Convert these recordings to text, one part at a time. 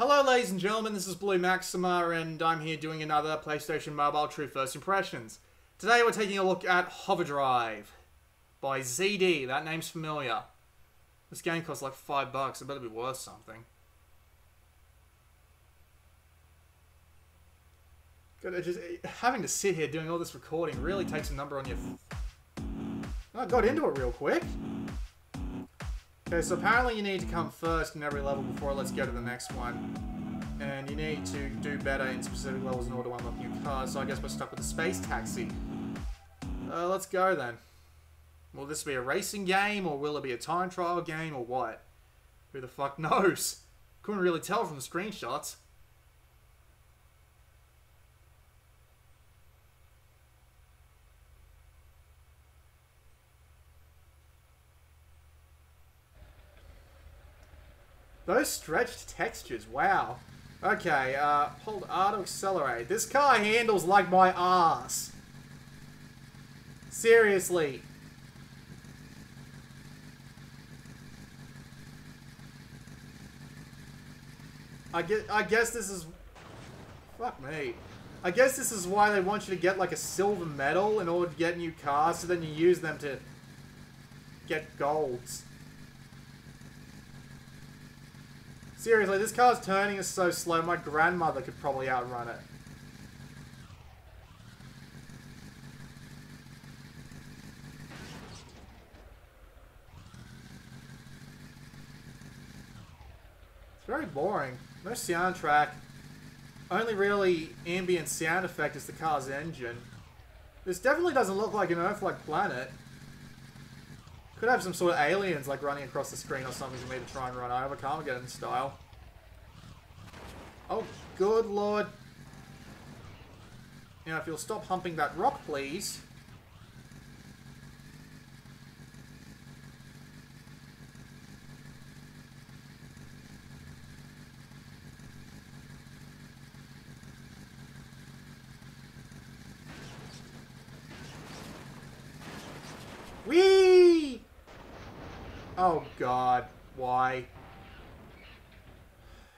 Hello, ladies and gentlemen, this is Blue Maxima, and I'm here doing another PlayStation Mobile True First Impressions. Today we're taking a look at Hoverdrive by ZD. That name's familiar. This game costs like five bucks. It better be worth something. God, just having to sit here doing all this recording really takes a number on your. I got into it real quick. Okay, so apparently you need to come first in every level before let's go to the next one. And you need to do better in specific levels in order to unlock new cars, so I guess we're stuck with the space taxi. Uh, let's go then. Will this be a racing game, or will it be a time trial game, or what? Who the fuck knows? Couldn't really tell from the screenshots. Those stretched textures, wow. Okay, uh, hold R to accelerate. This car handles like my ass. Seriously. I guess, I guess this is... Fuck me. I guess this is why they want you to get like a silver medal in order to get new cars, so then you use them to get golds. Seriously, this car's turning is so slow, my grandmother could probably outrun it. It's very boring. No soundtrack. Only really ambient sound effect is the car's engine. This definitely doesn't look like an Earth-like planet. Could have some sort of aliens like running across the screen or something for me to try and run over Carmageddon style. Oh, good lord. Now, if you'll stop humping that rock, please. Oh god, why?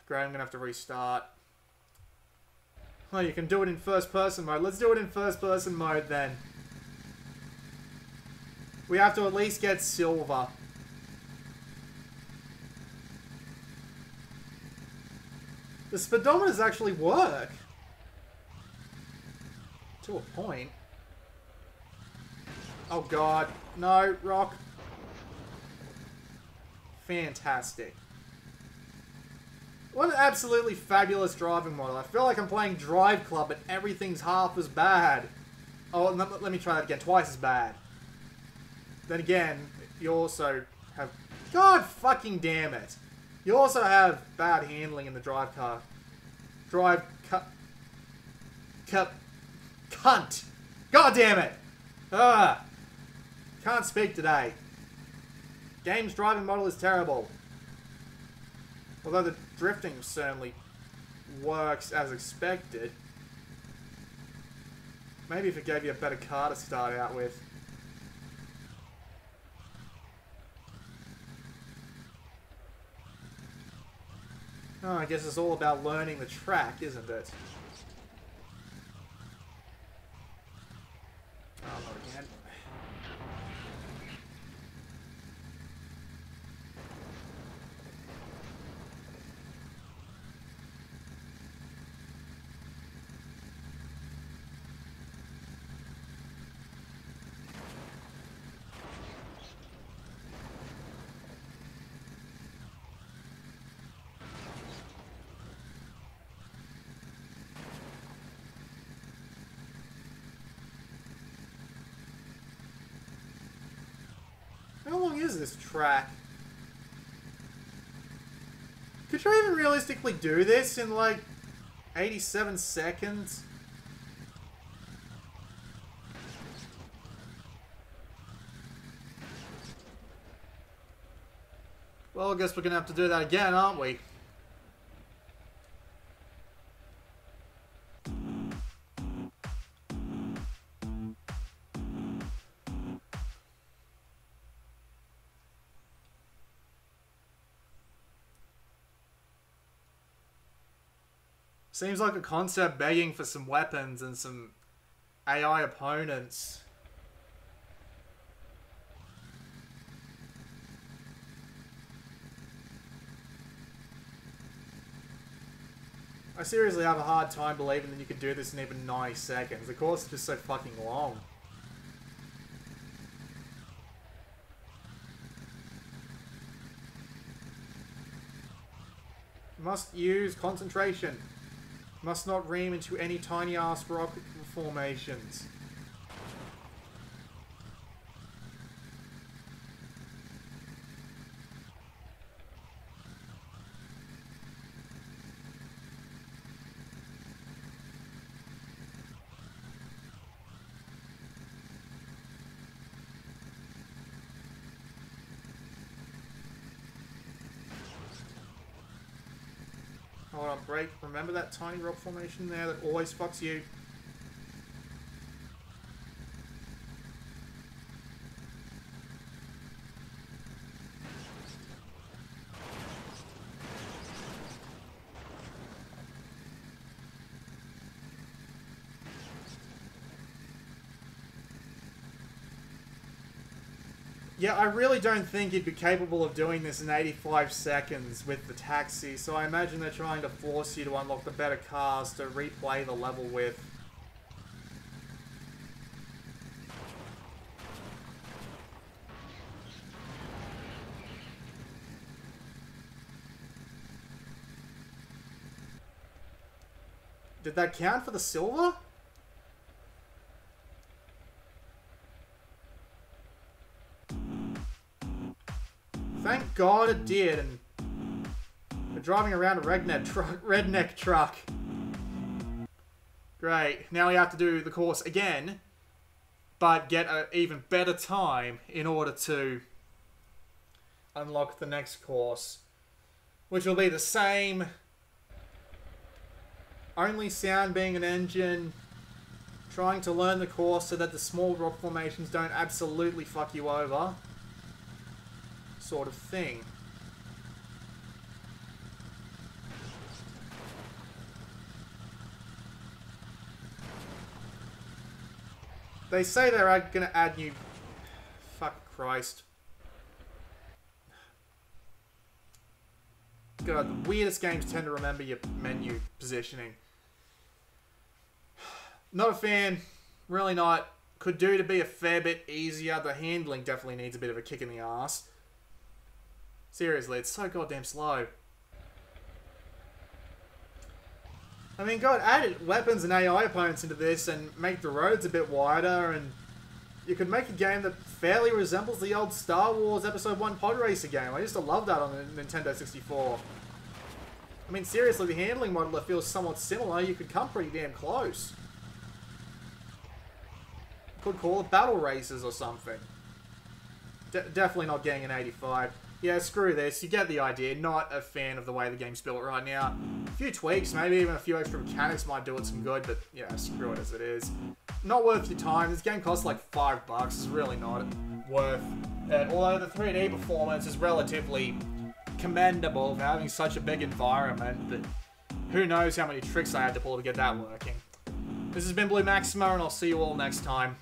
Great, I'm gonna have to restart. Oh, you can do it in first person mode. Let's do it in first person mode then. We have to at least get silver. The speedometers actually work. To a point. Oh god. No, rock. Fantastic. What an absolutely fabulous driving model. I feel like I'm playing Drive Club, but everything's half as bad. Oh, let me try that again. Twice as bad. Then again, you also have... God fucking damn it. You also have bad handling in the drive car. Drive... Cut... Cut... Cunt! God damn it! Ah! Can't speak today. Game's driving model is terrible. Although the drifting certainly works as expected. Maybe if it gave you a better car to start out with. Oh, I guess it's all about learning the track, isn't it? Oh, not again. How long is this track? Could you even realistically do this in like 87 seconds? Well, I guess we're going to have to do that again, aren't we? Seems like a concept begging for some weapons and some AI opponents. I seriously have a hard time believing that you could do this in even 90 seconds. The course is just so fucking long. Must use concentration. Must not ream into any tiny ass rock formations. Hold on, break. Remember that tiny rock formation there that always fucks you? Yeah, I really don't think he'd be capable of doing this in 85 seconds with the taxi, so I imagine they're trying to force you to unlock the better cars to replay the level with. Did that count for the silver? Thank God it did, and we're driving around a redneck truck. Redneck truck. Great. Now we have to do the course again, but get an even better time in order to unlock the next course, which will be the same. Only sound being an engine, trying to learn the course so that the small rock formations don't absolutely fuck you over sort of thing. They say they're going to add new... Fuck Christ. God, the weirdest games tend to remember your menu positioning. Not a fan. Really not. Could do to be a fair bit easier. The handling definitely needs a bit of a kick in the ass. Seriously, it's so goddamn slow. I mean, God, add weapons and AI opponents into this and make the roads a bit wider, and you could make a game that fairly resembles the old Star Wars Episode 1 pod racer game. I used to love that on the Nintendo 64. I mean, seriously, the handling model feels somewhat similar. You could come pretty damn close. Could call it Battle Races or something. De definitely not getting an 85 yeah, screw this. You get the idea. Not a fan of the way the game's built right now. A few tweaks, maybe even a few extra mechanics might do it some good, but yeah, screw it as it is. Not worth your time. This game costs like five bucks. It's really not worth it. Although the 3D performance is relatively commendable for having such a big environment, but who knows how many tricks I had to pull to get that working. This has been Blue Maxima, and I'll see you all next time.